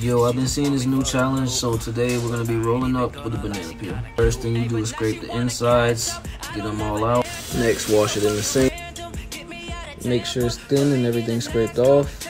Yo, I've been seeing this new challenge, so today we're gonna be rolling up with a banana peel. First thing you do is scrape the insides, get them all out. Next, wash it in the sink. Make sure it's thin and everything scraped off.